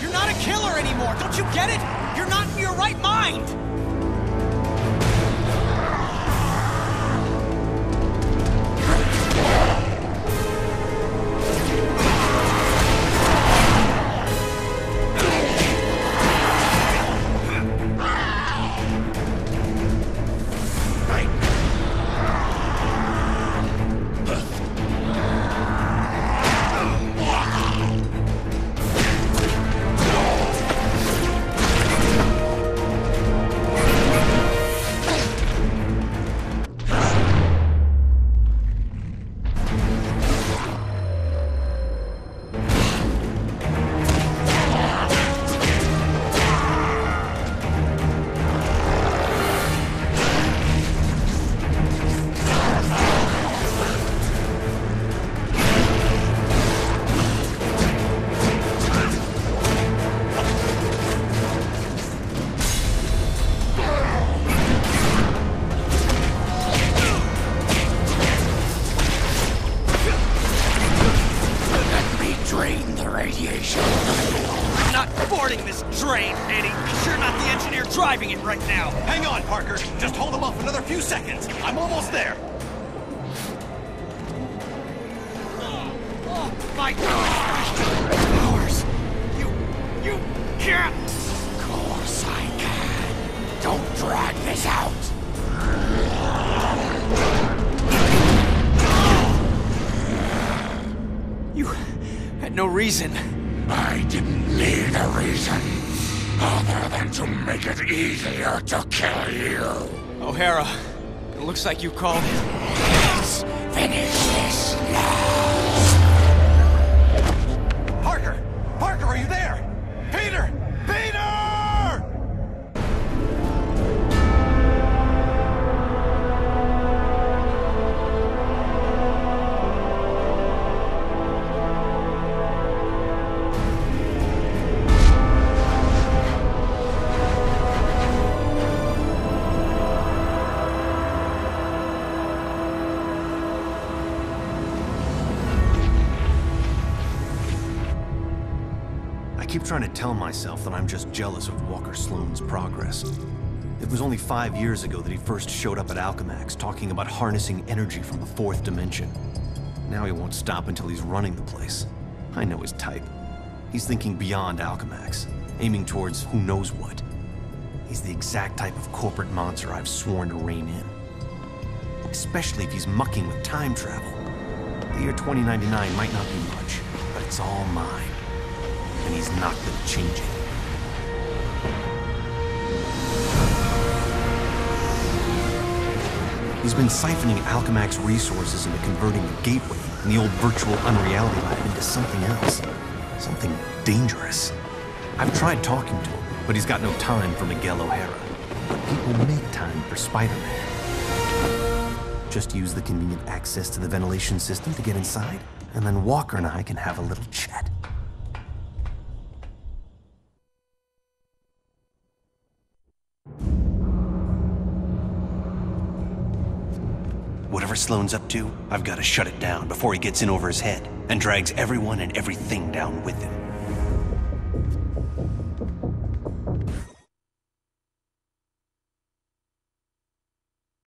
You're not a killer anymore, don't you get it? You're not in your right mind! Drain radiation. I'm not boarding this train, Eddie, because you're not the engineer driving it right now. Hang on, Parker. Just hold them off another few seconds. I'm almost there. Oh, oh my powers! You, you can't! Of course I can. Don't drag this out. Had no reason. I didn't need a reason other than to make it easier to kill you. O'Hara, it looks like you called it. Keep trying to tell myself that I'm just jealous of Walker Sloan's progress. It was only five years ago that he first showed up at Alchemax talking about harnessing energy from the fourth dimension. Now he won't stop until he's running the place. I know his type. He's thinking beyond Alchemax, aiming towards who knows what. He's the exact type of corporate monster I've sworn to rein in. Especially if he's mucking with time travel. The year 2099 might not be much, but it's all mine and he's not change it. He's been siphoning Alchemax resources into converting the Gateway and the old virtual unreality lab into something else. Something dangerous. I've tried talking to him, but he's got no time for Miguel O'Hara. But people make time for Spider-Man. Just use the convenient access to the ventilation system to get inside, and then Walker and I can have a little chat. Whatever Sloan's up to, I've got to shut it down before he gets in over his head and drags everyone and everything down with him.